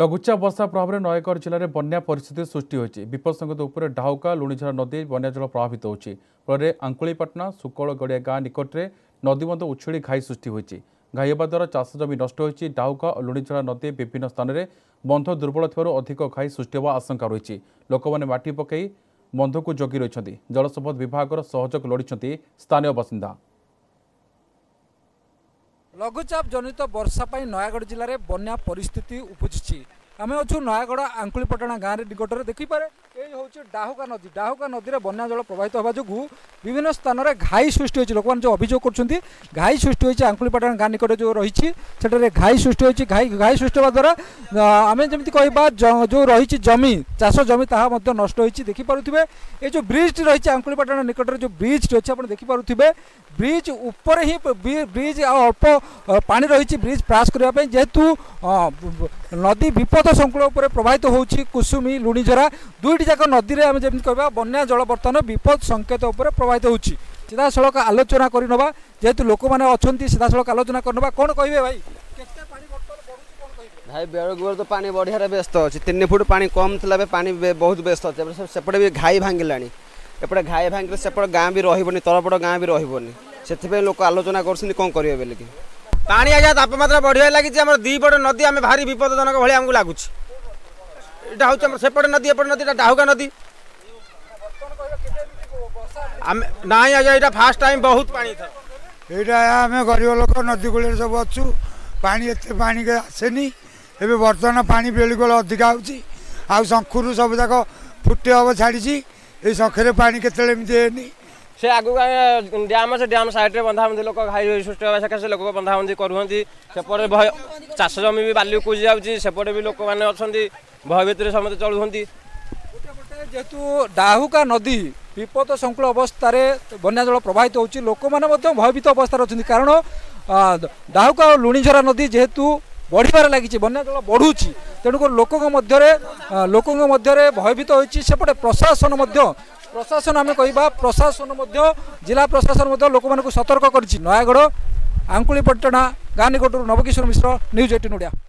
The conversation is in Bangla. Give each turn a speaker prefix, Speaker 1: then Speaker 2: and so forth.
Speaker 1: ଲଘୁଚାପ ବର୍ଷା ପ୍ରଭାବରେ ନୟାଗଡ଼ ଜିଲ୍ଲାରେ ବନ୍ୟା ପରିସ୍ଥିତି ସୃଷ୍ଟି ହୋଇଛି ବିପଦସଙ୍କତ ଉପରେ ଢାଉକା ଲୁଣିଝରା ନଦୀ ବନ୍ୟାଜଳ ପ୍ରଭାବିତ ହୋଇଛି ଫଳରେ ଆଙ୍କୁଳିପାଟଣା ଶୁକଳଗଡ଼ିଆ ଗାଁ ନିକଟରେ ନଦୀବନ୍ଧ ଉଛୁଳି ଘାଇ ସୃଷ୍ଟି ହୋଇଛି ଘାଇ ହେବା ଦ୍ୱାରା ଚାଷ ଜମି ନଷ୍ଟ ହୋଇଛି ଡାହୁକା ଓ ଲୁଣିଝରା ନଦୀ ବିଭିନ୍ନ ସ୍ଥାନରେ ବନ୍ଧ ଦୁର୍ବଳ ଥିବାରୁ ଅଧିକ ଘାଇ ସୃଷ୍ଟି ହେବା ଆଶଙ୍କା ରହିଛି ଲୋକମାନେ ମାଟି ପକାଇ ବନ୍ଧକୁ ଜଗି ରହିଛନ୍ତି ଜଳସମ୍ପଦ ବିଭାଗର ସହଯୋଗ ଲୋଡ଼ିଛନ୍ତି ସ୍ଥାନୀୟ ବାସିନ୍ଦା
Speaker 2: ଲଘୁଚାପ ଜନିତ ବର୍ଷା ପାଇଁ ନୟାଗଡ଼ ଜିଲ୍ଲାରେ ବନ୍ୟା ପରିସ୍ଥିତି ଉପୁଜିଛି ଆମେ ଅଛୁ ନୟାଗଡ଼ ଆଙ୍କୁଳିପଟଣା ଗାଁରେ ନିକଟରେ ଦେଖିପାରେ ଏଇ ହେଉଛି ଡାହୁକା ନଦୀ ଡାହୁକା ନଦୀରେ ବନ୍ୟା ଜଳ ପ୍ରବାହିତ ହେବା ଯୋଗୁଁ ବିଭିନ୍ନ ସ୍ଥାନରେ ଘାଇ ସୃଷ୍ଟି ହୋଇଛି ଲୋକମାନେ ଯେଉଁ ଅଭିଯୋଗ କରୁଛନ୍ତି ଘାଇ ସୃଷ୍ଟି ହୋଇଛି ଆଙ୍କୁଳିପାଟଣ ଗାଁ ନିକଟରେ ଯେଉଁ ରହିଛି ସେଠାରେ ଘାଇ ସୃଷ୍ଟି ହୋଇଛି ଘାଇ ଘାଇ ସୃଷ୍ଟି ହେବା ଦ୍ୱାରା ଆମେ ଯେମିତି କହିବା ଯେଉଁ ରହିଛି ଜମି ଚାଷ ଜମି ତାହା ମଧ୍ୟ ନଷ୍ଟ ହୋଇଛି ଦେଖିପାରୁଥିବେ ଏ ଯେଉଁ ବ୍ରିଜ୍ଟି ରହିଛି ଆଙ୍କୁଳିପାଟଣ ନିକଟରେ ଯେଉଁ ବ୍ରିଜ୍ଟି ଅଛି ଆପଣ ଦେଖିପାରୁଥିବେ ବ୍ରିଜ୍ ଉପରେ ହିଁ ବ୍ରିଜ୍ ଆଉ ଅଳ୍ପ ପାଣି ରହିଛି ବ୍ରିଜ୍ ପାସ୍ କରିବା ପାଇଁ ଯେହେତୁ ନଦୀ ବିପଦ ସଂକୁଳ ଉପରେ ପ୍ରବାହିତ ହେଉଛି କୁସୁମି ଲୁଣିଝରା ଦୁଇଟି ଯାକ ପ୍ରତ୍ୟେକ ନଦୀରେ ଆମେ ଯେମିତି କହିବା ବନ୍ୟା ଜଳ ବର୍ତ୍ତମାନ ବିପଦ ସଙ୍କେତ ଉପରେ ପ୍ରଭାବିତ ହେଉଛି ସିଧାସଳଖ ଆଲୋଚନା କରିନେବା ଯେହେତୁ ଲୋକମାନେ ଅଛନ୍ତି ସିଧାସଳଖ ଆଲୋଚନା କରିନେବା କ'ଣ କହିବେ ଭାଇ
Speaker 3: ଭାଇ ବେଳକୁ ବେଳ ତ ପାଣି ବଢ଼ିବାରେ ବ୍ୟସ୍ତ ଅଛି ତିନି ଫୁଟ ପାଣି କମ୍ ଥିଲା ଏବେ ପାଣି ବହୁତ ବ୍ୟସ୍ତ ଅଛି ସେପଟେ ବି ଘାଇ ଭାଙ୍ଗିଲାଣି ଏପଟେ ଘାଇ ଭାଙ୍ଗିଲେ ସେପଟେ ଗାଁ ବି ରହିବନି ତଳପଟ ଗାଁ ବି ରହିବନି ସେଥିପାଇଁ ଲୋକ ଆଲୋଚନା କରୁଛନ୍ତି କ'ଣ କରିବେ ବୋଲିକି
Speaker 4: ପାଣି ଆଜ୍ଞା ତାପମାତ୍ରା ବଢ଼ିବାରେ ଲାଗିଛି ଆମର ଦୁଇପଟ ନଦୀ ଆମେ ଭାରି ବିପଦଜନକ ଭଳିଆ ଆମକୁ ଲାଗୁଛି এটা হচ্ছে আমার সেপটে নদী এপটে নদী এটা ডাহুকা নদী আমি নাই আজ্ঞা এটা ফার্স্ট টাইম বহুত পানি থাকে
Speaker 5: এইটা আমি গরিব লোক নদী কূলের সব অছু পানি এতে পানি আসেনি এবে বর্তমান পানি বেলকুল অধিকা হচ্ছে আউ শঙ্খুর সবুযাক ফুটে হব ছাড়িছি এই শঙ্খের পানি কেতলে এমনি হেনি সে আগুক
Speaker 4: ড্যাম আছে ড্যাম সাইডে বন্ধা বন্ধি লোক ঘাই সৃষ্টি হওয়া সকাশে লোক বন্ধা বন্ধি করুহতি সেপটে ভয় চাষ জমি বি বালি উকুজি যাচ্ছে সেপটে বি লোক মানে অনেক ଭାବିତରେ সমস্ত ଚଳୁଛନ୍ତି
Speaker 2: যেহেতু ডাহুকা নদী বিপদ সংকুল অবস্থার বন্যা জল প্রবাহিত হচ্ছে লোক মানে ভয়ভীত অবস্থার অনেক কারণ ডাহুকা ও লুণিঝরা নদী যেহেতু বড়িবার লাগিছে বন্যা জল বড়ুছি তেমন লোক মধ্যে লোক মধ্যে ভয়ভীত হয়েছে সেপটে প্রশাসন মধ্যে প্রশাসন আমি কহবা প্রশাসন মধ্যে জেলা প্রশাসন মধ্যে লোক সতর্ক করেছি নয়াগড় আঙ্কুড়িপট্টনা গাঁ নিকটর নবকিশোর মিশ্র নিউজ এইটিন ওড়িয়া